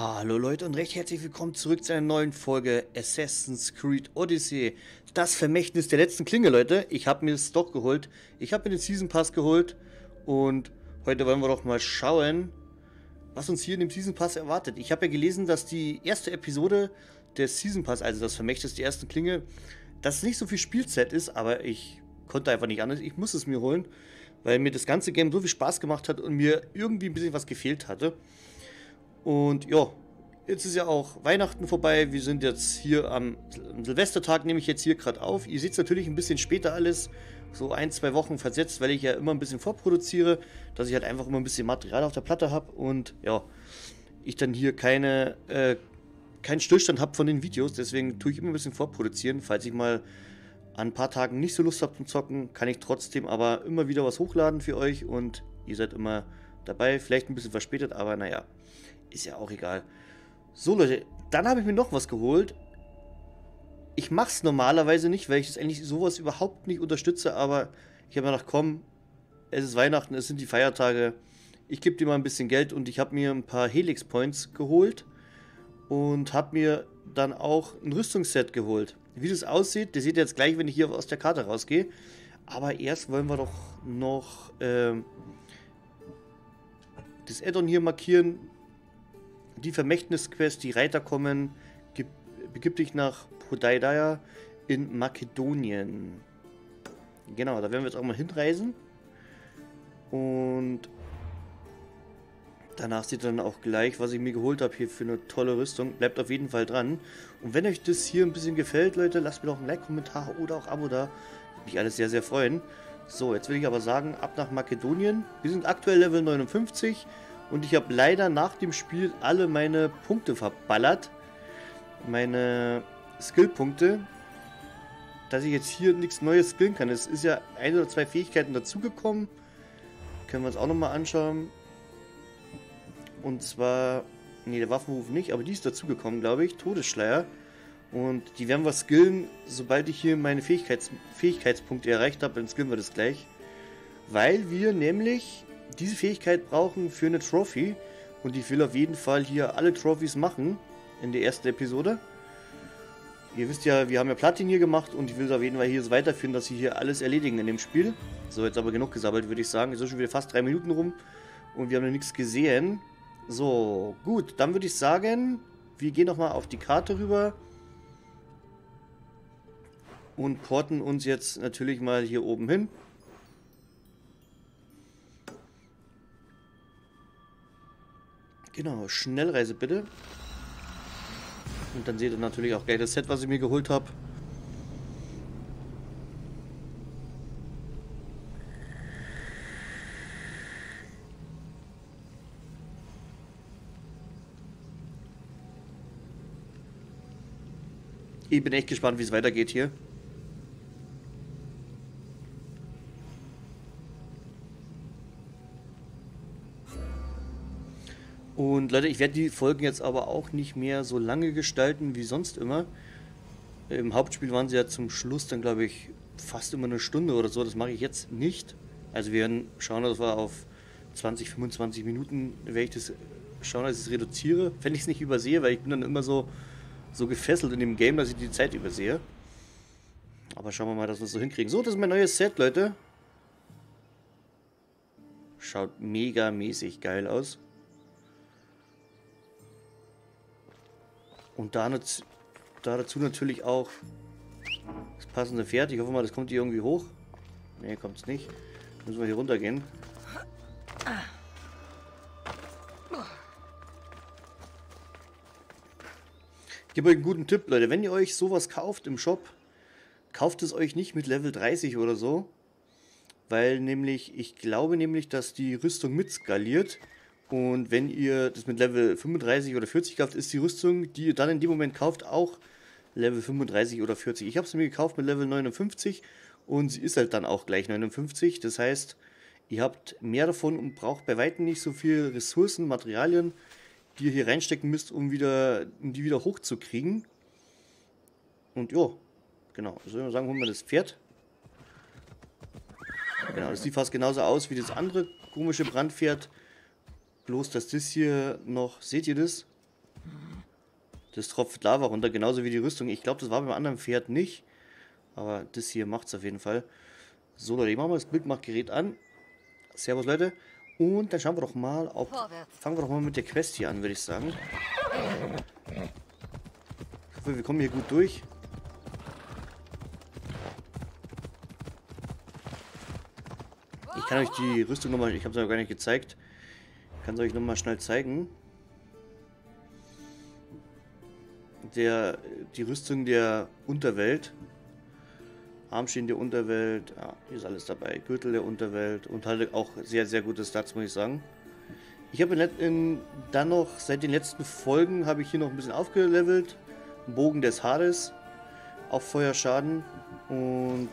Hallo Leute und recht herzlich willkommen zurück zu einer neuen Folge Assassin's Creed Odyssey. Das Vermächtnis der letzten Klinge, Leute. Ich habe mir das doch geholt. Ich habe mir den Season Pass geholt und heute wollen wir doch mal schauen, was uns hier in dem Season Pass erwartet. Ich habe ja gelesen, dass die erste Episode des Season Pass, also das Vermächtnis der ersten Klinge, dass nicht so viel Spielzeit ist, aber ich konnte einfach nicht anders. Ich muss es mir holen, weil mir das ganze Game so viel Spaß gemacht hat und mir irgendwie ein bisschen was gefehlt hatte. Und ja, jetzt ist ja auch Weihnachten vorbei. Wir sind jetzt hier am Silvestertag, nehme ich jetzt hier gerade auf. Ihr seht es natürlich ein bisschen später alles, so ein, zwei Wochen versetzt, weil ich ja immer ein bisschen vorproduziere, dass ich halt einfach immer ein bisschen Material auf der Platte habe und ja, ich dann hier keine, äh, keinen Stillstand habe von den Videos. Deswegen tue ich immer ein bisschen vorproduzieren. Falls ich mal an ein paar Tagen nicht so Lust habe zum Zocken, kann ich trotzdem aber immer wieder was hochladen für euch und ihr seid immer dabei. Vielleicht ein bisschen verspätet, aber naja. Ist ja auch egal. So, Leute, dann habe ich mir noch was geholt. Ich mache es normalerweise nicht, weil ich das eigentlich sowas überhaupt nicht unterstütze, aber ich habe mir gedacht, komm, es ist Weihnachten, es sind die Feiertage. Ich gebe dir mal ein bisschen Geld und ich habe mir ein paar Helix Points geholt und habe mir dann auch ein Rüstungsset geholt. Wie das aussieht, das seht ihr jetzt gleich, wenn ich hier aus der Karte rausgehe. Aber erst wollen wir doch noch ähm, das Addon hier markieren, die Vermächtnisquest, die Reiter kommen, begib dich nach Podaidaya in Makedonien. Genau, da werden wir jetzt auch mal hinreisen. Und danach seht ihr dann auch gleich, was ich mir geholt habe hier für eine tolle Rüstung. Bleibt auf jeden Fall dran. Und wenn euch das hier ein bisschen gefällt, Leute, lasst mir doch ein Like-Kommentar oder auch Abo da. Mich alles sehr, sehr freuen. So, jetzt will ich aber sagen, ab nach Makedonien. Wir sind aktuell Level 59. Und ich habe leider nach dem Spiel alle meine Punkte verballert. Meine Skillpunkte. Dass ich jetzt hier nichts Neues skillen kann. Es ist ja ein oder zwei Fähigkeiten dazugekommen. Können wir uns auch nochmal anschauen. Und zwar, nee, der Waffenruf nicht, aber die ist dazugekommen, glaube ich. Todesschleier. Und die werden wir skillen, sobald ich hier meine Fähigkeits Fähigkeitspunkte erreicht habe, dann skillen wir das gleich. Weil wir nämlich diese Fähigkeit brauchen für eine Trophy. Und ich will auf jeden Fall hier alle Trophys machen in der ersten Episode. Ihr wisst ja, wir haben ja Platin hier gemacht und ich will es auf jeden Fall hier so weiterführen, dass sie hier alles erledigen in dem Spiel. So, jetzt aber genug gesammelt, würde ich sagen. Es ist schon wieder fast drei Minuten rum und wir haben noch nichts gesehen. So, gut, dann würde ich sagen, wir gehen nochmal auf die Karte rüber und porten uns jetzt natürlich mal hier oben hin. Genau, Schnellreise bitte. Und dann seht ihr natürlich auch gleich das Set, was ich mir geholt habe. Ich bin echt gespannt, wie es weitergeht hier. Und Leute, ich werde die Folgen jetzt aber auch nicht mehr so lange gestalten wie sonst immer. Im Hauptspiel waren sie ja zum Schluss dann, glaube ich, fast immer eine Stunde oder so. Das mache ich jetzt nicht. Also wir werden schauen, dass wir auf 20, 25 Minuten, werde ich das schauen, dass ich es reduziere. Wenn ich es nicht übersehe, weil ich bin dann immer so, so gefesselt in dem Game, dass ich die Zeit übersehe. Aber schauen wir mal, dass wir es so hinkriegen. So, das ist mein neues Set, Leute. Schaut mega mäßig geil aus. Und da, da dazu natürlich auch das passende Pferd. Ich hoffe mal, das kommt hier irgendwie hoch. Ne, kommt es nicht. Müssen wir hier runter gehen. Ich gebe euch einen guten Tipp, Leute. Wenn ihr euch sowas kauft im Shop, kauft es euch nicht mit Level 30 oder so. Weil nämlich, ich glaube nämlich, dass die Rüstung mit skaliert. Und wenn ihr das mit Level 35 oder 40 kauft, ist die Rüstung, die ihr dann in dem Moment kauft, auch Level 35 oder 40. Ich habe sie mir gekauft mit Level 59 und sie ist halt dann auch gleich 59. Das heißt, ihr habt mehr davon und braucht bei weitem nicht so viel Ressourcen, Materialien, die ihr hier reinstecken müsst, um, wieder, um die wieder hochzukriegen. Und ja, genau. Ich sagen, holen wir das Pferd. Genau, das sieht fast genauso aus wie das andere komische Brandpferd. Bloß, dass das hier noch, seht ihr das? Das tropft Lava runter, genauso wie die Rüstung. Ich glaube, das war beim anderen Pferd nicht. Aber das hier macht es auf jeden Fall. So, Leute, ich mache mal das Bildmachgerät an. Servus, Leute. Und dann schauen wir doch mal, ob... Fangen wir doch mal mit der Quest hier an, würde ich sagen. Ich hoffe, wir kommen hier gut durch. Ich kann euch die Rüstung nochmal... Ich habe es aber gar nicht gezeigt. Kann es euch nochmal schnell zeigen. Der, die Rüstung der Unterwelt. Armschienen der Unterwelt, ja, hier ist alles dabei. Gürtel der Unterwelt und halt auch sehr, sehr gute Stats, muss ich sagen. Ich habe dann noch, seit den letzten Folgen, habe ich hier noch ein bisschen aufgelevelt. Bogen des Hades, auch Feuerschaden und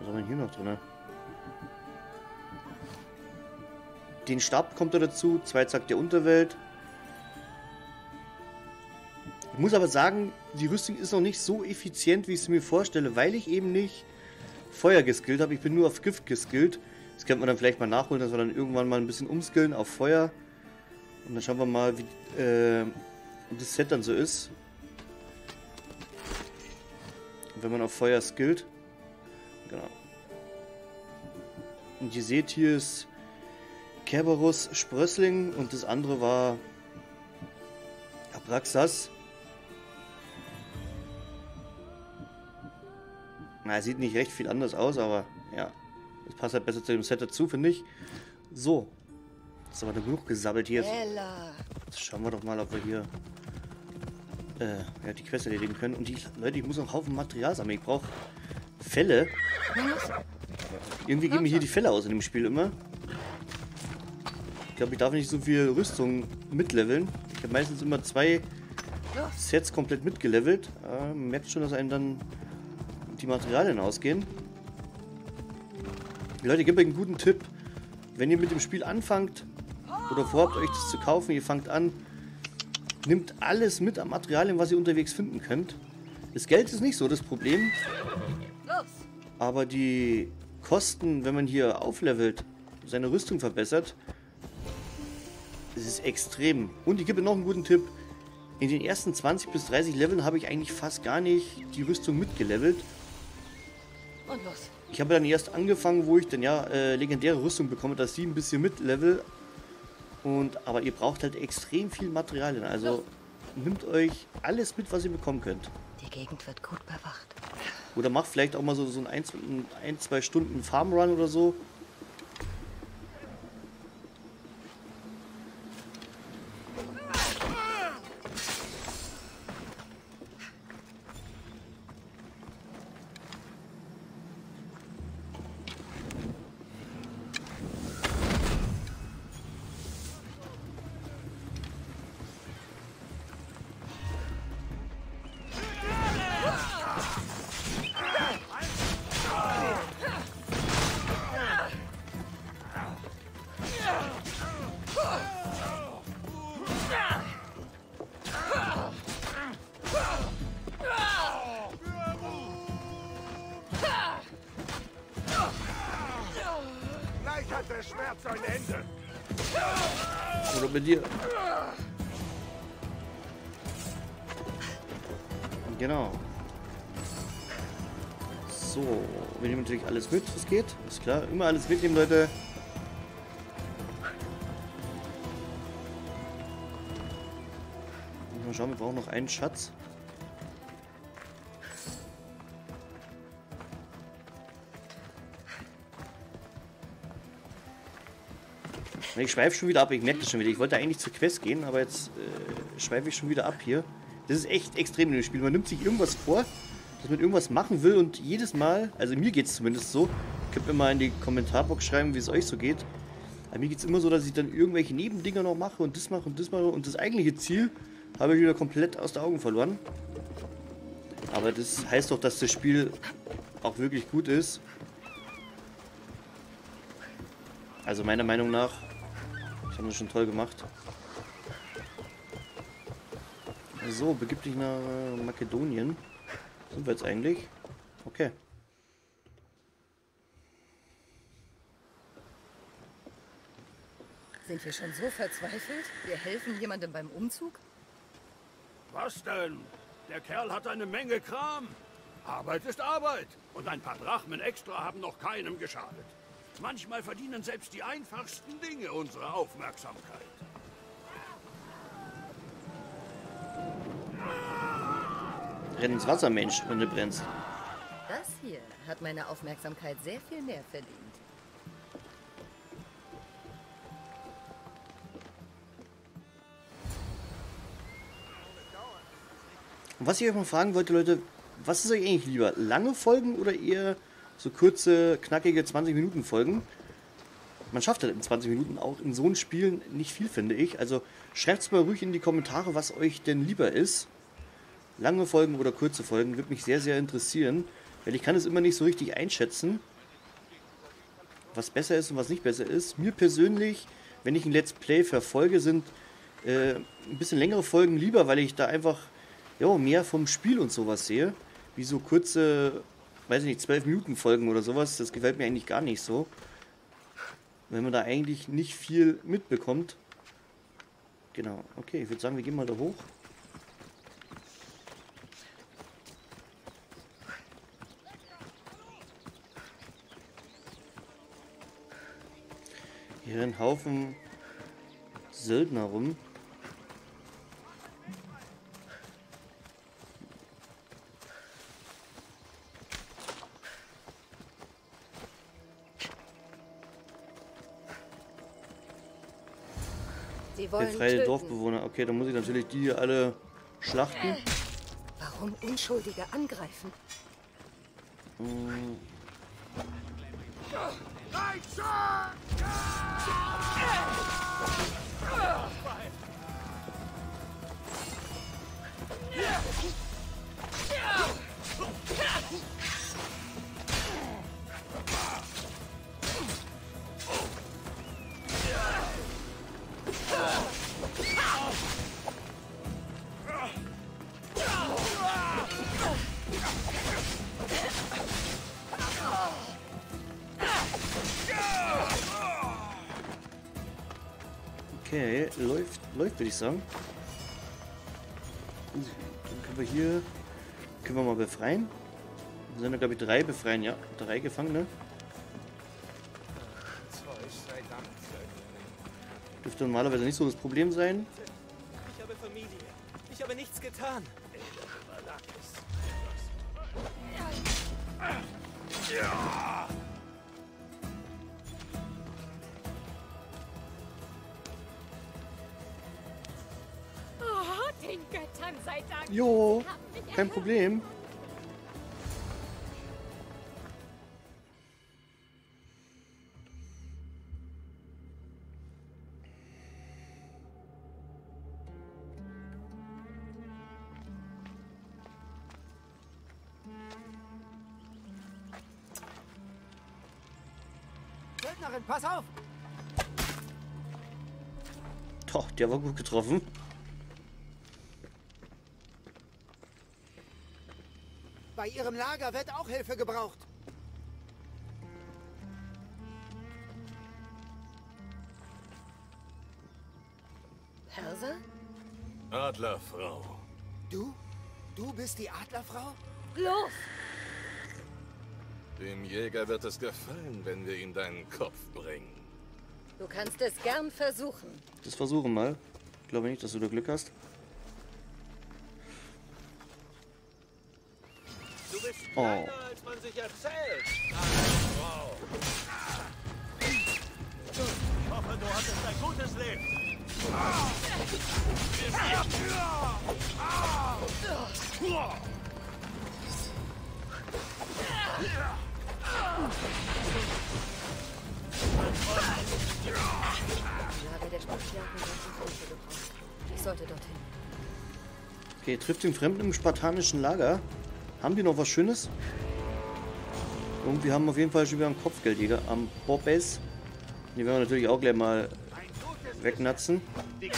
was haben wir hier noch drin? Den Stab kommt da dazu, Zweizack der Unterwelt, ich muss aber sagen, die Rüstung ist noch nicht so effizient, wie ich es mir vorstelle, weil ich eben nicht Feuer geskillt habe. Ich bin nur auf Gift geskillt. Das könnte man dann vielleicht mal nachholen, dass wir dann irgendwann mal ein bisschen umskillen auf Feuer. Und dann schauen wir mal, wie äh, das Set dann so ist. wenn man auf Feuer skillt. Genau. Und ihr seht, hier ist Kerberos Sprössling und das andere war Abraxas. Na, sieht nicht recht viel anders aus, aber ja. Das passt halt besser zu dem Set dazu, finde ich. So. Jetzt haben wir genug gesabbelt hier. Jetzt schauen wir doch mal, ob wir hier äh, ja, die Quest erledigen können. Und die, Leute, ich muss noch einen Haufen Material sammeln. Ich brauche Fälle. Irgendwie gehen mir hier die Fälle aus in dem Spiel immer. Ich glaube, ich darf nicht so viel Rüstung mitleveln. Ich habe meistens immer zwei Sets komplett mitgelevelt. Äh, man merkt schon, dass einem dann die Materialien ausgehen. Leute, ich gebe euch einen guten Tipp. Wenn ihr mit dem Spiel anfangt oder vorhabt, euch das zu kaufen, ihr fangt an, nimmt alles mit an Materialien, was ihr unterwegs finden könnt. Das Geld ist nicht so das Problem. Aber die Kosten, wenn man hier auflevelt, seine Rüstung verbessert, das ist extrem. Und ich gebe noch einen guten Tipp. In den ersten 20 bis 30 Leveln habe ich eigentlich fast gar nicht die Rüstung mitgelevelt. Und los. Ich habe dann erst angefangen, wo ich dann ja äh, legendäre Rüstung bekomme, dass sie ein bisschen mit Level. Und, aber ihr braucht halt extrem viel Materialien. Also los. nimmt euch alles mit, was ihr bekommen könnt. Die Gegend wird gut bewacht. Oder macht vielleicht auch mal so, so ein, ein, ein zwei Stunden Farmrun oder so. Mit dir. Genau. So, wir nehmen natürlich alles mit, was geht. Ist klar, immer alles mitnehmen, Leute. Mal schauen, wir brauchen noch einen Schatz. Ich schweife schon wieder ab, ich merke das schon wieder. Ich wollte eigentlich zur Quest gehen, aber jetzt äh, schweife ich schon wieder ab hier. Das ist echt extrem in dem Spiel. Man nimmt sich irgendwas vor, dass man irgendwas machen will und jedes Mal, also mir geht es zumindest so, könnt mir mal in die Kommentarbox schreiben, wie es euch so geht. Aber mir geht es immer so, dass ich dann irgendwelche Nebendinger noch mache und das mache und das mache und das eigentliche Ziel habe ich wieder komplett aus den Augen verloren. Aber das heißt doch, dass das Spiel auch wirklich gut ist. Also meiner Meinung nach das haben wir schon toll gemacht. So, begib dich nach Makedonien. Sind wir jetzt eigentlich? Okay. Sind wir schon so verzweifelt? Wir helfen jemandem beim Umzug? Was denn? Der Kerl hat eine Menge Kram. Arbeit ist Arbeit. Und ein paar Drachmen extra haben noch keinem geschadet. Manchmal verdienen selbst die einfachsten Dinge unsere Aufmerksamkeit. Renn ins Wasser, Mensch, wenn du brennst. Das hier hat meine Aufmerksamkeit sehr viel mehr verdient. Und was ich euch mal fragen wollte, Leute, was ist euch eigentlich lieber? Lange Folgen oder eher so kurze, knackige 20-Minuten-Folgen? Man schafft halt in 20 Minuten auch in so einem Spiel nicht viel, finde ich. Also schreibt es mal ruhig in die Kommentare, was euch denn lieber ist. Lange Folgen oder kurze Folgen, würde mich sehr, sehr interessieren. Weil ich kann es immer nicht so richtig einschätzen, was besser ist und was nicht besser ist. Mir persönlich, wenn ich ein Let's Play verfolge, sind äh, ein bisschen längere Folgen lieber, weil ich da einfach jo, mehr vom Spiel und sowas sehe. Wie so kurze, weiß ich nicht, 12 Minuten Folgen oder sowas. Das gefällt mir eigentlich gar nicht so. Wenn man da eigentlich nicht viel mitbekommt. Genau, okay, ich würde sagen, wir gehen mal da hoch. Hier ein Haufen Söldner rum. Sie wollen Befreite töten. Dorfbewohner. Okay, dann muss ich natürlich die hier alle schlachten. Warum Unschuldige angreifen? Okay, läuft, läuft würde ich sagen. Dann können wir hier, können wir mal befreien. Dann sind da glaube ich drei befreien, ja, drei Gefangene. Dürfte normalerweise nicht so das Problem sein. Ich habe Familie. Ich habe nichts getan. Oh, den Göttern sei Dank. Jo, kein. Problem. Pass auf! Doch, der war gut getroffen. Bei ihrem Lager wird auch Hilfe gebraucht. Perser? Adlerfrau. Du? Du bist die Adlerfrau? Los! Dem Jäger wird es gefallen, wenn wir ihm deinen Kopf bringen. Du kannst es gern versuchen. Das versuchen mal. Ich glaube nicht, dass du da Glück hast. Du bist Oh. kleiner, als man sich erzählt. Ich hoffe, du hattest ein gutes Leben. Okay, trifft den Fremden im spartanischen Lager. Haben die noch was Schönes? Wir haben auf jeden Fall schon wieder einen Kopfgeldjäger am Bobbes. Die werden wir natürlich auch gleich mal wegnatzen. Ja,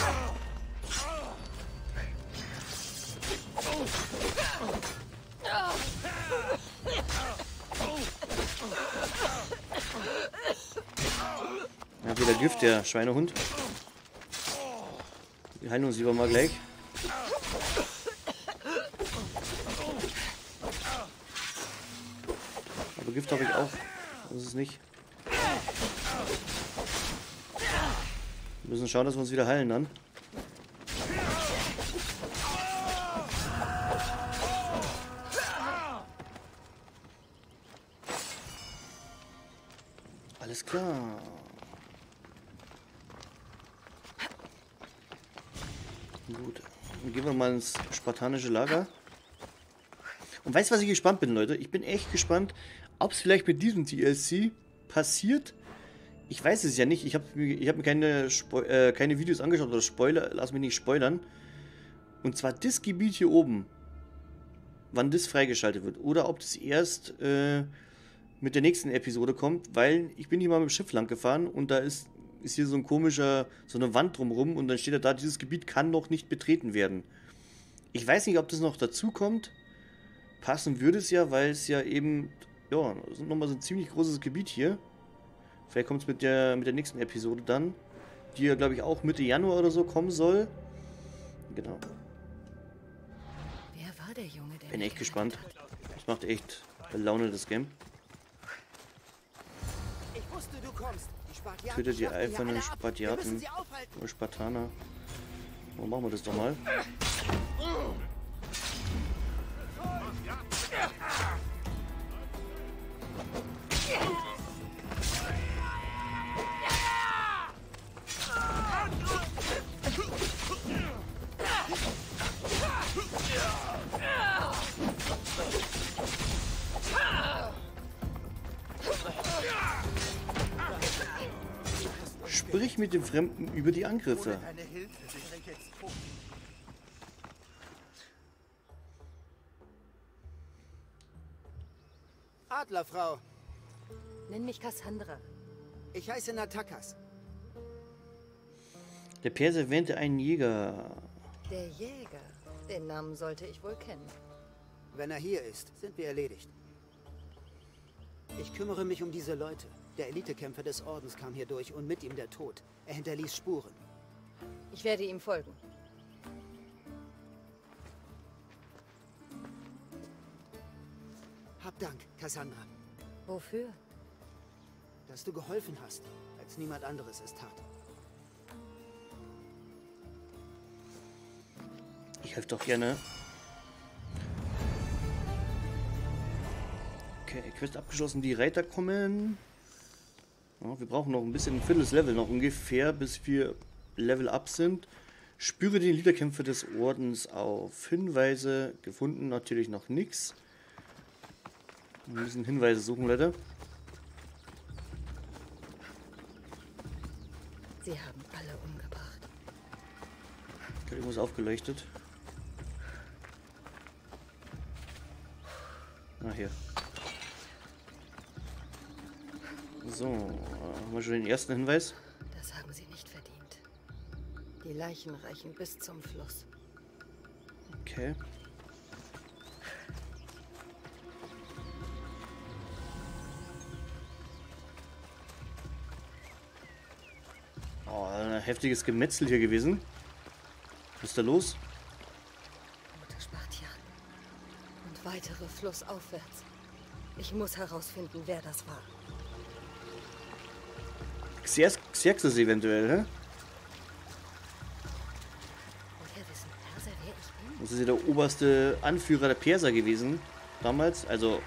wieder Gift, der Schweinehund. Wir heilen uns lieber mal gleich. Aber Gift habe ich auch. Das ist es nicht. Wir müssen schauen, dass wir uns wieder heilen dann. Dann gehen wir mal ins spartanische Lager. Und weißt du, was ich gespannt bin, Leute? Ich bin echt gespannt, ob es vielleicht mit diesem DLC passiert. Ich weiß es ja nicht. Ich habe ich hab mir keine, Spo äh, keine Videos angeschaut oder Spoiler. Lass mich nicht spoilern. Und zwar das Gebiet hier oben. Wann das freigeschaltet wird. Oder ob das erst äh, mit der nächsten Episode kommt. Weil ich bin hier mal mit dem Schiff lang gefahren und da ist, ist hier so ein komischer, so eine Wand drumrum. Und dann steht da, dieses Gebiet kann noch nicht betreten werden. Ich weiß nicht, ob das noch dazu kommt. Passen würde es ja, weil es ja eben, ja, nochmal so ein ziemlich großes Gebiet hier. Vielleicht kommt es mit der, mit der nächsten Episode dann. Die ja, glaube ich, auch Mitte Januar oder so kommen soll. Genau. Wer war der Junge, der Bin echt gespannt. Das macht echt Laune, das Game. Ich wusste, du kommst. Die Tötet müssen sie aufhalten. Oder Spartaner. Oh, machen wir das doch mal. Sprich mit dem Fremden über die Angriffe. Cassandra. ich heiße Natakas. Der Perser erwähnte einen Jäger. Der Jäger. Den Namen sollte ich wohl kennen. Wenn er hier ist, sind wir erledigt. Ich kümmere mich um diese Leute. Der Elitekämpfer des Ordens kam hier durch und mit ihm der Tod. Er hinterließ Spuren. Ich werde ihm folgen. Hab Dank, Cassandra, Wofür? Dass du geholfen hast, als niemand anderes es tat. Ich helfe doch gerne. Okay, Quest abgeschlossen. Die Reiter kommen. Ja, wir brauchen noch ein bisschen ein viertes Level, noch ungefähr, bis wir Level up sind. Spüre den Liederkämpfer des Ordens auf. Hinweise gefunden, natürlich noch nichts. Wir müssen Hinweise suchen, Leute. Sie haben alle umgebracht. Da irgendwas aufgeleuchtet. Ah, hier. So, haben wir schon den ersten Hinweis? Das haben sie nicht verdient. Die Leichen reichen bis zum Fluss. Okay. Oh, ein heftiges Gemetzel hier gewesen. Was ist da los? Rote Spartiaten. Und weitere flussaufwärts. Ich muss herausfinden, wer das war. Xerx Xerxes eventuell, hä? Woher wissen Perser, wer ich bin? Das ist ja der oberste Anführer der Perser gewesen damals. Also,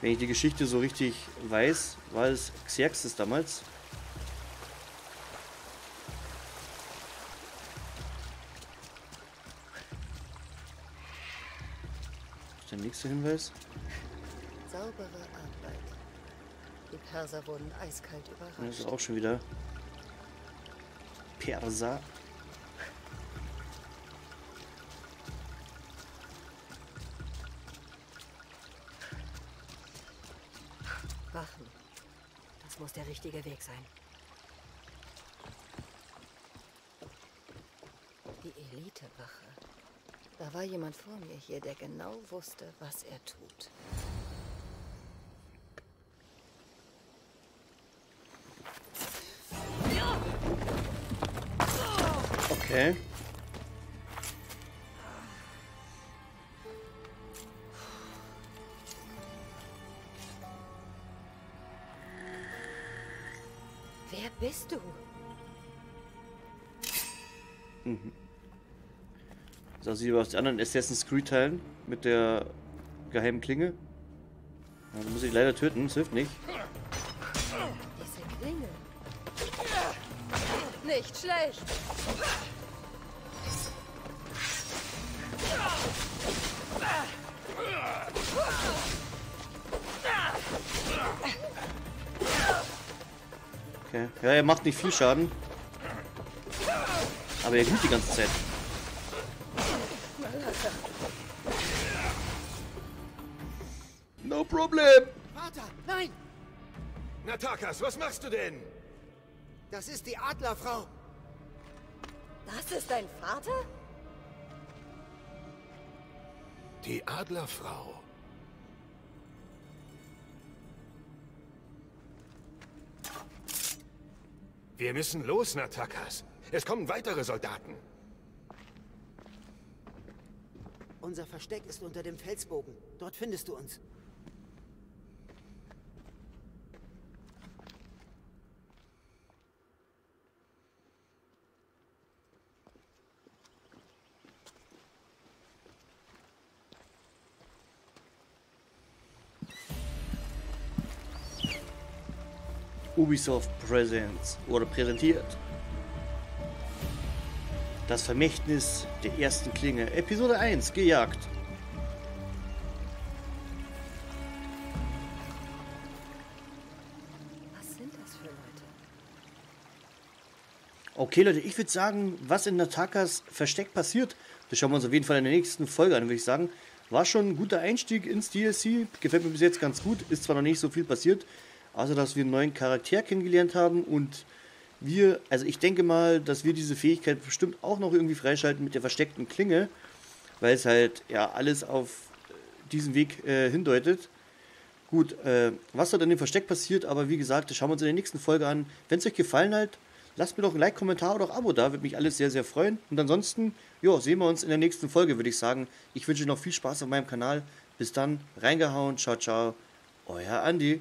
wenn ich die Geschichte so richtig weiß, war es Xerxes damals. Das ist der nächste Hinweis. Saubere Arbeit. Die Perser wurden eiskalt Das überrascht. ist auch schon wieder Perser. Wachen. Das muss der richtige Weg sein. Die Elitewache. Da war jemand vor mir hier, der genau wusste, was er tut. Okay. Wer bist du? Mhm. Das sieht aus den anderen Assassin's Creed Teilen mit der geheimen Klinge. Ja, muss ich leider töten, das hilft nicht. Diese Klinge. Nicht schlecht. Okay. Ja, er macht nicht viel Schaden. Aber er glüht die ganze Zeit. Problem. Vater, nein! Natakas, was machst du denn? Das ist die Adlerfrau. Das ist dein Vater? Die Adlerfrau. Wir müssen los, Natakas. Es kommen weitere Soldaten. Unser Versteck ist unter dem Felsbogen. Dort findest du uns. Ubisoft Presents wurde präsentiert. Das Vermächtnis der ersten Klinge, Episode 1, gejagt. Was sind das für Leute? Okay, Leute, ich würde sagen, was in Natakas Versteck passiert, das schauen wir uns auf jeden Fall in der nächsten Folge an, würde ich sagen. War schon ein guter Einstieg ins DLC, gefällt mir bis jetzt ganz gut, ist zwar noch nicht so viel passiert, außer dass wir einen neuen Charakter kennengelernt haben und wir, also ich denke mal, dass wir diese Fähigkeit bestimmt auch noch irgendwie freischalten mit der versteckten Klinge, weil es halt ja alles auf äh, diesen Weg äh, hindeutet. Gut, äh, was dort in dem Versteck passiert, aber wie gesagt, das schauen wir uns in der nächsten Folge an. Wenn es euch gefallen hat, lasst mir doch ein Like, Kommentar oder auch Abo da, würde mich alles sehr, sehr freuen. Und ansonsten, ja, sehen wir uns in der nächsten Folge, würde ich sagen. Ich wünsche noch viel Spaß auf meinem Kanal. Bis dann, reingehauen, ciao, ciao, euer Andi.